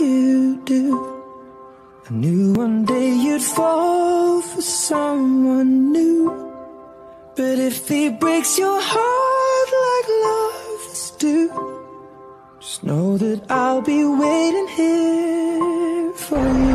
you do. I knew one day you'd fall for someone new. But if he breaks your heart like lovers do, just know that I'll be waiting here for you.